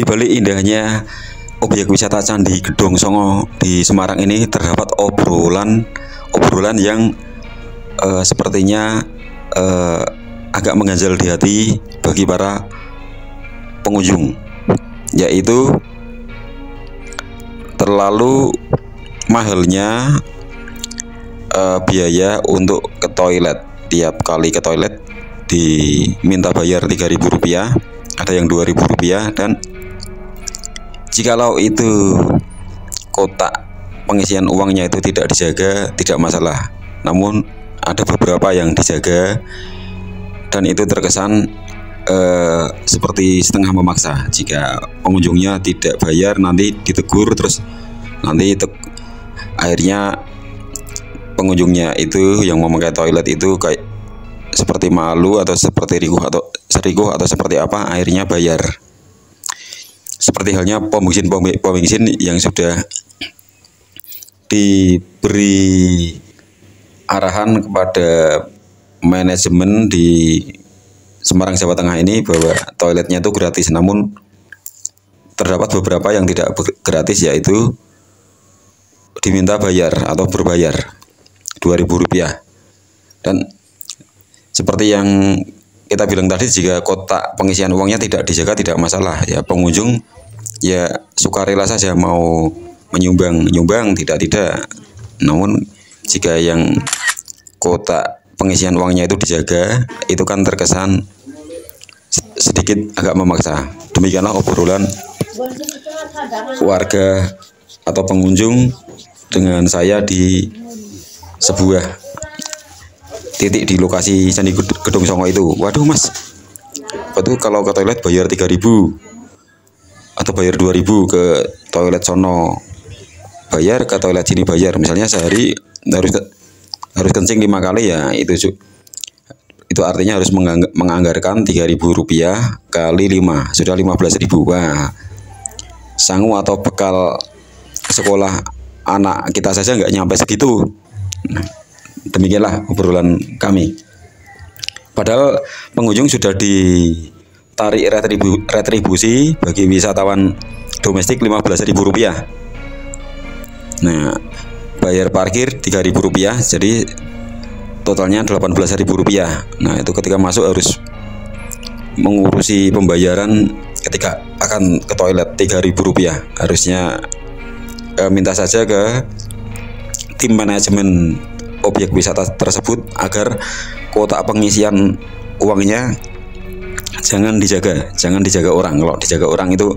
Di balik indahnya objek wisata Candi Gedong Songo di Semarang ini terdapat obrolan obrolan yang uh, sepertinya uh, agak mengganjal di hati bagi para pengunjung yaitu terlalu mahalnya uh, biaya untuk ke toilet. Tiap kali ke toilet diminta bayar Rp3.000 ada yang Rp2.000 dan Jikalau itu kotak pengisian uangnya itu tidak dijaga, tidak masalah. Namun ada beberapa yang dijaga dan itu terkesan eh, seperti setengah memaksa. Jika pengunjungnya tidak bayar nanti ditegur terus nanti te akhirnya pengunjungnya itu yang memakai toilet itu kayak seperti malu atau seperti riguh atau seriguh atau seperti apa akhirnya bayar seperti halnya pom bensin yang sudah diberi arahan kepada manajemen di Semarang Jawa Tengah ini bahwa toiletnya itu gratis. Namun terdapat beberapa yang tidak gratis yaitu diminta bayar atau berbayar Rp2.000 dan seperti yang kita bilang tadi jika kotak pengisian uangnya tidak dijaga tidak masalah. Ya pengunjung ya sukarela saja mau menyumbang nyumbang tidak tidak. Namun jika yang kotak pengisian uangnya itu dijaga itu kan terkesan sedikit agak memaksa. Demikianlah obrolan warga atau pengunjung dengan saya di sebuah titik di lokasi Candi Gedung Songo itu. Waduh mas, itu kalau ke toilet bayar 3000 atau bayar 2000 ke toilet sono. Bayar ke toilet sini bayar. Misalnya sehari harus harus kencing lima kali ya itu itu artinya harus menganggarkan 3000 rupiah kali 5 sudah 15.000 wah. Sangu atau bekal sekolah anak kita saja nggak nyampe segitu. Nah, demikianlah obrolan kami. Padahal pengunjung sudah ditarik retribu, retribusi bagi wisatawan domestik Rp15.000. Nah, bayar parkir Rp3.000 jadi totalnya Rp18.000. Nah, itu ketika masuk harus mengurusi pembayaran ketika akan ke toilet Rp3.000. Harusnya eh, minta saja ke tim manajemen objek wisata tersebut agar kotak pengisian uangnya jangan dijaga, jangan dijaga orang. Kalau dijaga orang itu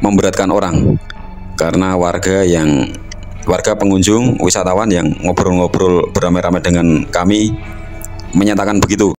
memberatkan orang karena warga yang warga pengunjung wisatawan yang ngobrol-ngobrol beramai-ramai dengan kami menyatakan begitu.